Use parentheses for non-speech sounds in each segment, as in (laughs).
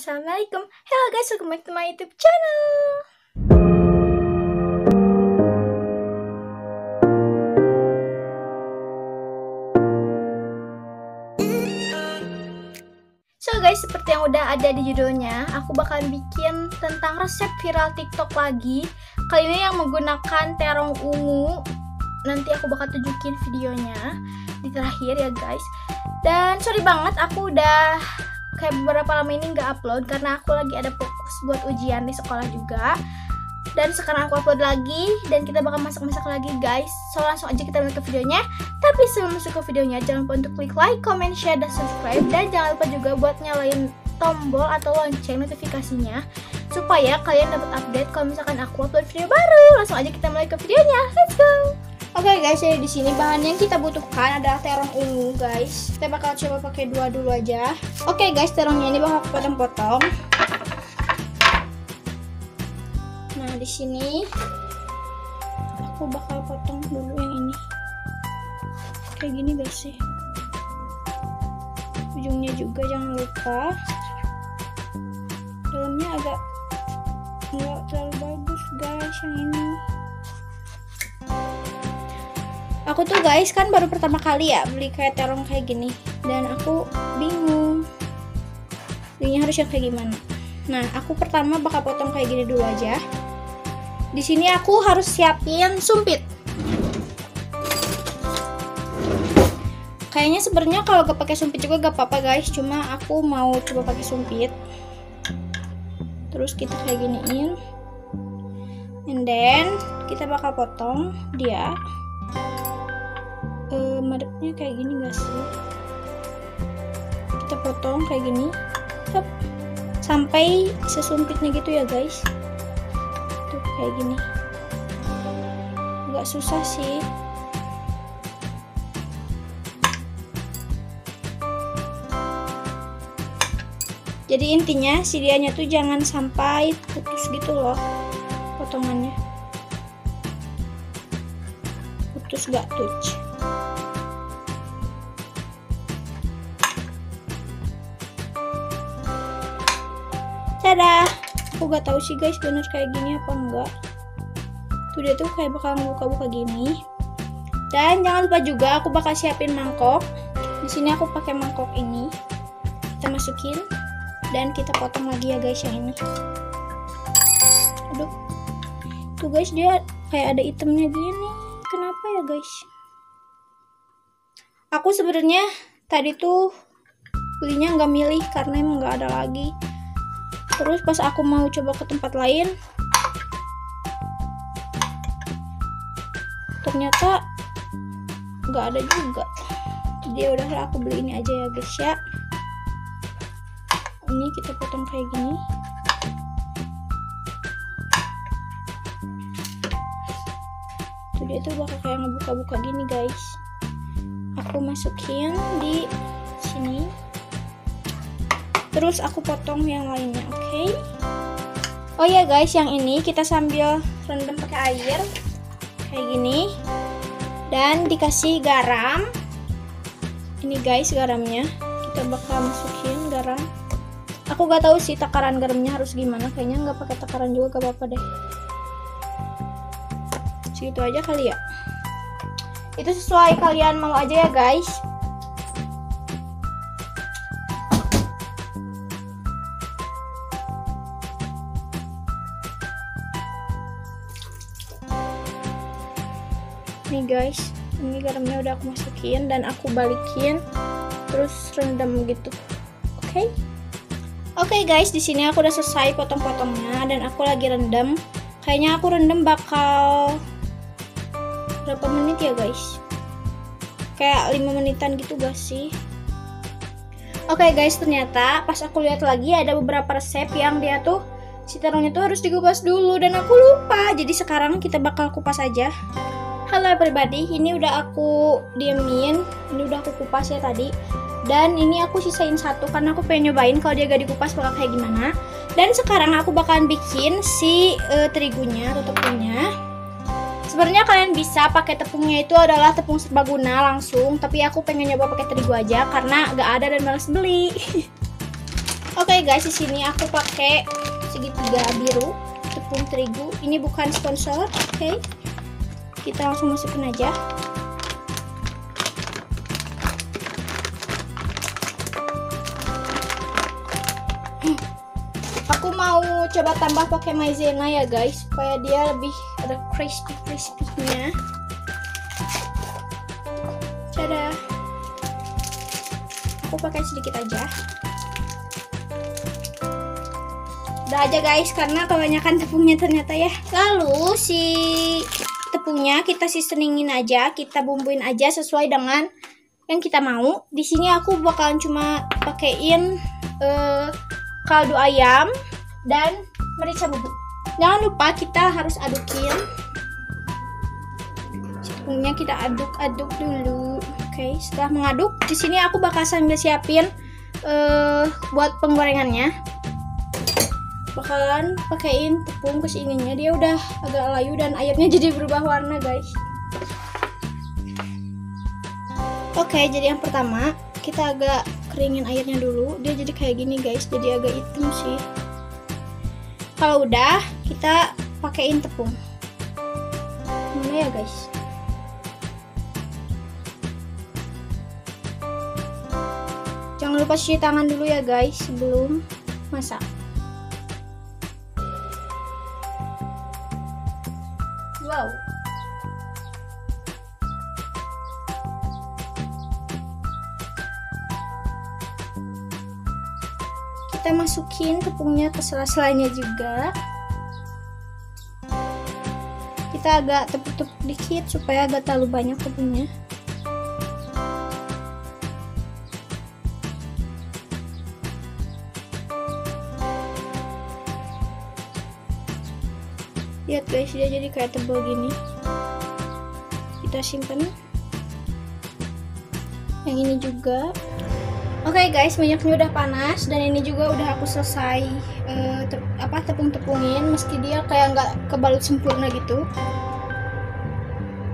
Assalamualaikum. Hello guys, welcome back to my youtube channel. So guys, seperti yang udah ada di judulnya Aku bakal bikin tentang resep viral tiktok lagi. Kali ini yang menggunakan terong ungu. Nanti aku bakal tunjukin videonya Di terakhir ya guys. Dan sorry banget, aku udah kayak beberapa lama ini nggak upload karena aku lagi ada fokus buat ujian di sekolah juga. Dan sekarang aku upload lagi dan kita bakal masak-masak lagi guys. So langsung aja kita mulai ke videonya. Tapi sebelum masuk ke videonya jangan lupa untuk klik like, comment, share, dan subscribe. Dan jangan lupa juga buat nyalain tombol atau lonceng notifikasinya supaya kalian dapat update kalau misalkan aku upload video baru. Langsung aja kita mulai ke videonya. Let's go Oke okay guys, jadi di sini bahan yang kita butuhkan adalah terong ungu guys. Kita bakal coba pakai dua dulu aja. Oke okay guys, terongnya ini bakal potong-potong. Nah di sini aku bakal potong dulu yang ini. Kayak gini guys sih. Ujungnya juga jangan lupa. Dalamnya agak nggak terlalu bagus guys yang ini. Aku tuh guys kan baru pertama kali ya beli kayak terong kayak gini. Dan aku bingung. Belinya harus yang kayak gimana? Nah aku pertama bakal potong kayak gini dulu aja. Di sini aku harus siapin sumpit. Kayaknya sebenarnya kalau gak pakai sumpit juga gak apa-apa guys. Cuma aku mau coba pakai sumpit. Terus kita kayak giniin. And then kita bakal potong dia madepnya kayak gini gak sih? Kita potong kayak gini Hup. sampai sesumpitnya gitu ya guys. Tuh kayak gini. Nggak susah sih. Jadi intinya si dianya tuh jangan sampai putus gitu loh potongannya. Putus gak touch Dadah. Aku gak tahu sih guys bener kayak gini apa enggak. Tuh dia tuh kayak bakal buka-buka gini. Dan jangan lupa juga aku bakal siapin mangkok. Di sini aku pakai mangkok ini. Kita masukin dan kita potong lagi ya guys yang ini. Aduh. Tuh guys dia kayak ada itemnya gini. Kenapa ya guys? Aku sebenarnya tadi tuh belinya nggak milih karena emang nggak ada lagi terus pas aku mau coba ke tempat lain ternyata nggak ada juga. Jadi udahlah aku beli ini aja ya guys ya. Ini kita potong kayak gini. Tuh dia tuh bakal kayak ngebuka-buka gini guys. Aku masukin di sini terus aku potong yang lainnya oke? Okay? oh ya guys yang ini kita sambil rendam pakai air kayak gini. Dan dikasih garam. Ini guys garamnya. Kita bakal masukin garam. Aku gak tahu sih takaran garamnya harus gimana. Kayaknya nggak pakai takaran juga gak apa-apa deh. Segitu aja kali ya. Itu sesuai kalian mau aja ya guys nih guys. Ini garamnya udah aku masukin dan aku balikin terus rendam gitu. Oke? Okay? oke okay guys. Di sini aku udah selesai potong-potongnya dan aku lagi rendam. Kayaknya aku rendam bakal berapa menit ya guys? Kayak 5 menitan gitu gak sih. Oke okay guys, ternyata pas aku lihat lagi ada beberapa resep yang dia tuh si terongnya tuh harus dikupas dulu dan aku lupa. Jadi sekarang kita bakal kupas aja. Halo everybody, ini udah aku diemin, ini udah aku kupas ya tadi Dan ini aku sisain satu karena aku pengen nyobain kalau dia gak dikupas bakal kayak gimana Dan sekarang aku bakalan bikin si uh, terigunya atau tepungnya Sebenarnya kalian bisa pakai tepungnya itu adalah tepung serbaguna langsung Tapi aku pengen nyoba pakai terigu aja karena gak ada dan males beli (laughs) Oke okay guys, di sini aku pakai segitiga biru tepung terigu. Ini bukan sponsor, oke? Kita langsung masukin aja. Aku mau coba tambah pakai maizena ya guys, supaya dia lebih ada crispy crispy-nya. Dadah. Aku pakai sedikit aja. Udah aja guys, karena kebanyakan tepungnya ternyata ya. Lalu si tepungnya kita seasoningin aja, kita bumbuin aja sesuai dengan yang kita mau. Di sini aku bakalan cuma pakein uh, kaldu ayam dan merica bubuk. Jangan lupa kita harus adukin. Tepungnya kita aduk-aduk dulu. Oke, setelah mengaduk, di sini aku bakal sambil siapin uh, buat penggorengannya bakalan pakaiin tepung ke sininya dia udah agak layu dan airnya (laughs) jadi berubah warna guys. Oke jadi yang pertama kita agak keringin airnya dulu. Dia jadi kayak gini guys. Jadi agak hitam sih. Kalau udah kita pakaiin tepung. Mana ya guys? Jangan lupa cuci tangan dulu ya guys sebelum masak Wow. Kita masukin tepungnya ke sela-selanya juga. Kita agak tepuk-tepuk dikit supaya agak terlalu banyak tepungnya. Lihat guys dia jadi kayak tebal gini. Kita simpan yang ini juga. Oke okay guys minyaknya udah panas dan ini juga udah aku selesai uh, te apa tepung-tepungin. Meski dia kayak nggak kebalut sempurna gitu.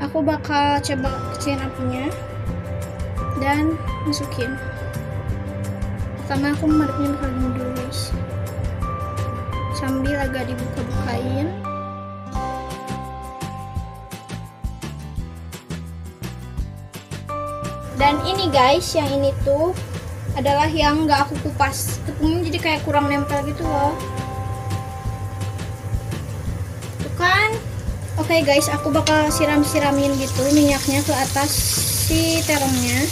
Aku bakal coba kecilin apinya dan masukin. Pertama aku memadamkan dulu guys. Sambil agak dibuka-bukain dan ini guys yang ini tuh adalah yang nggak aku kupas. Tepungnya jadi kayak kurang nempel gitu loh. Tuh kan? Oke okay guys aku bakal siram-siramin gitu minyaknya ke atas si terongnya.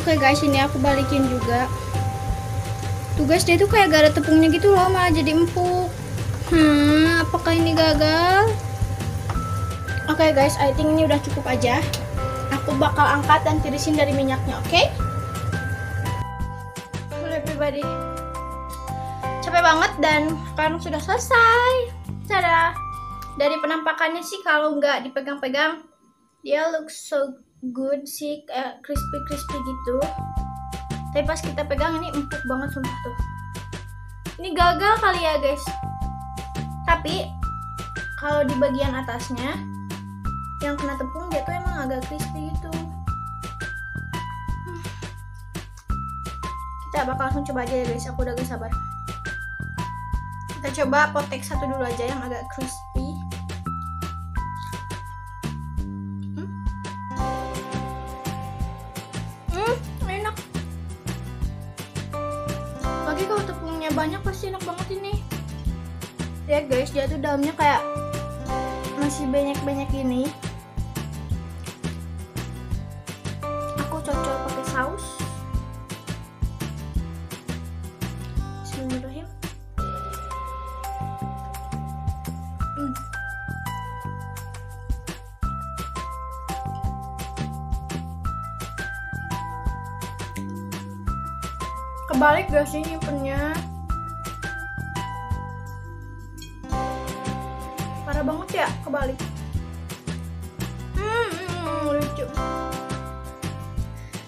Oke okay guys ini aku balikin juga. Tuh guys dia tuh kayak gak ada tepungnya gitu loh malah jadi empuk. Hmm apakah ini gagal? Oke okay guys I think ini udah cukup aja aku bakal angkat dan tirisin dari minyaknya, oke? Okay? Halo everybody. Capek banget dan sekarang sudah selesai. Cara dari penampakannya sih kalau nggak dipegang-pegang dia looks so good sih kayak crispy crispy gitu. Tapi pas kita pegang ini empuk banget sumpah tuh. Ini gagal kali ya guys. Tapi kalau di bagian atasnya yang kena tepung dia tuh emang agak crispy gitu. Hmm. kita bakal langsung coba aja ya guys. Aku udah gak sabar. Kita coba potek satu dulu aja yang agak crispy. Hmm, hmm enak. Lagi kalau tepungnya banyak pasti enak banget ini. Ya guys dia tuh dalamnya kayak masih banyak-banyak ini kebalik gak sih nyimpennya parah banget ya kebalik. Hmm, hmm lucu.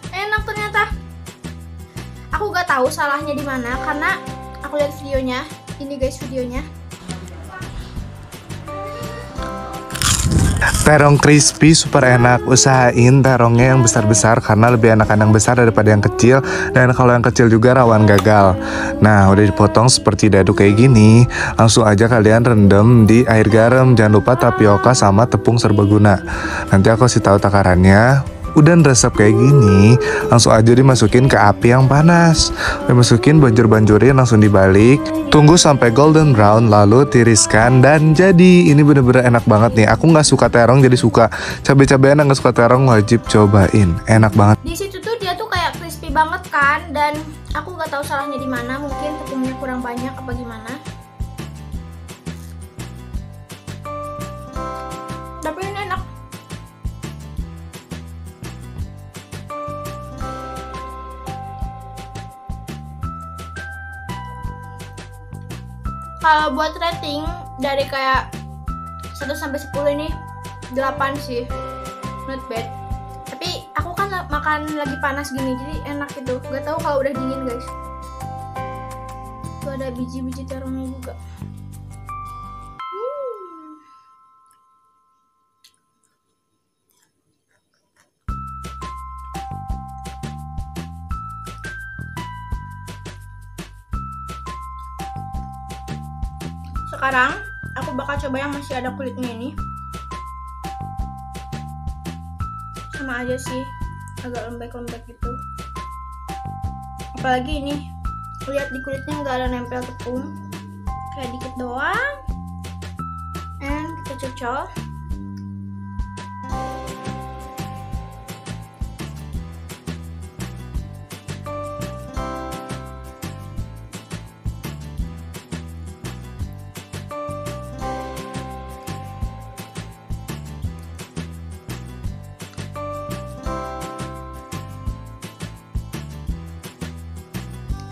Enak ternyata. Aku gak tahu salahnya di mana karena aku lihat videonya. Ini guys videonya Terong crispy super enak. Usahain terongnya yang besar-besar karena lebih enakan yang besar daripada yang kecil dan kalau yang kecil juga rawan gagal. Nah, udah dipotong seperti dadu kayak gini, langsung aja kalian rendam di air garam. Jangan lupa tapioka sama tepung serbaguna. Nanti aku kasih tahu takarannya. Udah resep kayak gini, langsung aja dimasukin ke api yang panas. Dimasukin banjur-banjurin langsung dibalik. Tunggu sampai golden brown lalu tiriskan dan jadi ini bener-bener enak banget nih. Aku nggak suka terong jadi suka. Cabai-cabean yang nggak suka terong wajib cobain. Enak banget. Di situ tuh dia tuh kayak crispy banget kan dan aku nggak tahu salahnya di mana. Mungkin tepungnya kurang banyak apa gimana. Tapi Kalau buat rating dari kayak 1 sampai 10 ini 8 sih. Not bad. Tapi aku kan makan lagi panas gini jadi enak gitu. Gak tahu kalau udah dingin, guys. Tuh ada biji-biji terongnya juga. Sekarang aku bakal coba yang masih ada kulitnya ini. Sama aja sih, agak lembek-lembek gitu. Apalagi ini, lihat di kulitnya nggak ada nempel tepung, kayak dikit doang. And kita cocok.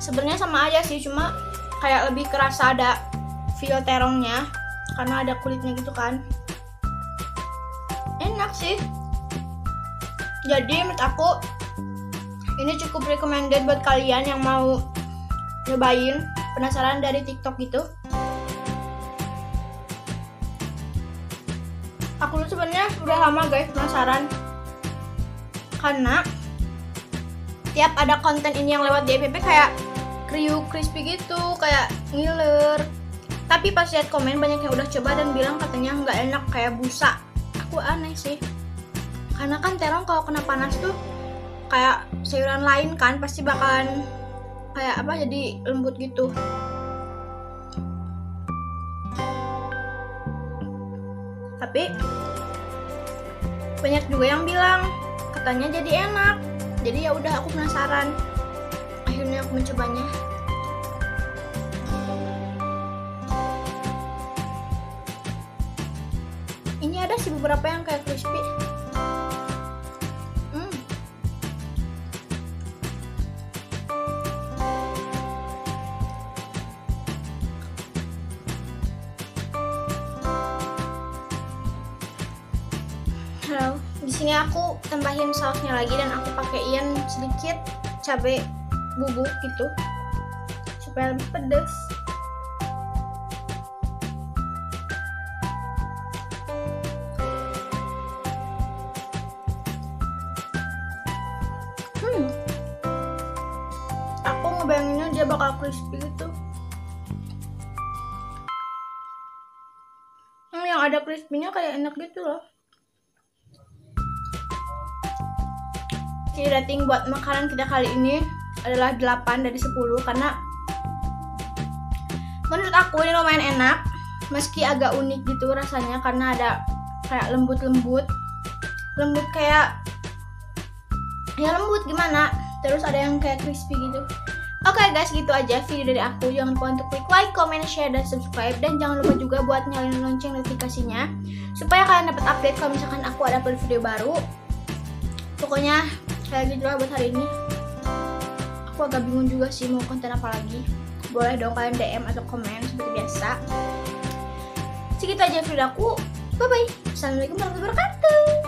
Sebenarnya sama aja sih cuma kayak lebih kerasa ada feel terongnya karena ada kulitnya gitu kan. Enak sih. Jadi menurut aku ini cukup recommended buat kalian yang mau nyobain. Penasaran dari tiktok gitu. Aku tuh sebenarnya udah lama guys penasaran. Karena tiap ada konten ini yang lewat di FYP kayak kriuk crispy gitu kayak ngiler. Tapi pas lihat komen banyak yang udah coba dan bilang katanya nggak enak kayak busa. Aku aneh sih. Karena kan terong kalau kena panas tuh kayak sayuran lain kan pasti bakalan kayak apa jadi lembut gitu. Tapi banyak juga yang bilang katanya jadi enak. Jadi ya udah aku penasaran akhirnya aku mencobanya. Ini ada sih beberapa yang kayak crispy. Hmm. Halo, di sini aku tambahin sausnya lagi dan aku pakaiin sedikit cabai bubuk gitu supaya lebih pedas. Hmm. Aku ngebayanginnya dia bakal crispy gitu. Hmm, yang ada crispy-nya kayak enak gitu loh. Rating buat makanan kita kali ini adalah 8 dari 10 karena menurut aku ini lumayan enak meski agak unik gitu rasanya karena ada kayak lembut-lembut lembut kayak ya lembut gimana terus ada yang kayak crispy gitu Oke guys, gitu aja video dari aku. Jangan lupa untuk klik like, comment, share, dan subscribe. Dan jangan lupa juga buat nyalain lonceng notifikasinya. Supaya kalian dapat update kalau misalkan aku ada upload video baru. Pokoknya kayak gitu lah buat hari ini. Aku agak bingung juga sih mau konten apa lagi. Boleh dong kalian DM atau komen seperti biasa. Segitu aja video aku. Bye-bye. Assalamualaikum warahmatullahi wabarakatuh.